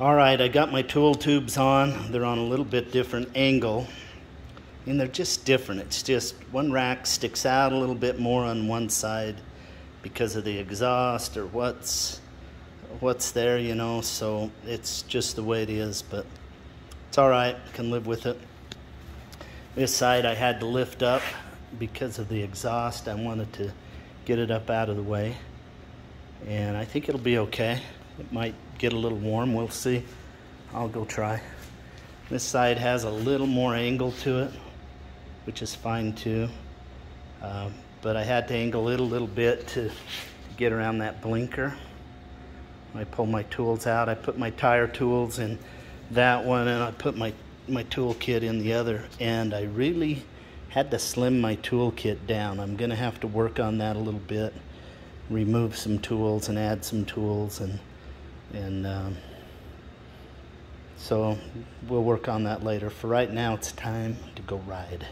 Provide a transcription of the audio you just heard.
All right, I got my tool tubes on. They're on a little bit different angle. And they're just different. It's just one rack sticks out a little bit more on one side because of the exhaust or what's what's there, you know. So it's just the way it is, but it's all right. Can live with it. This side I had to lift up because of the exhaust. I wanted to get it up out of the way. And I think it'll be okay. It might get a little warm, we'll see. I'll go try. This side has a little more angle to it, which is fine too. Um, but I had to angle it a little bit to get around that blinker. I pull my tools out. I put my tire tools in that one and I put my, my tool kit in the other. And I really had to slim my tool kit down. I'm gonna have to work on that a little bit, remove some tools and add some tools and and um, so we'll work on that later. For right now, it's time to go ride.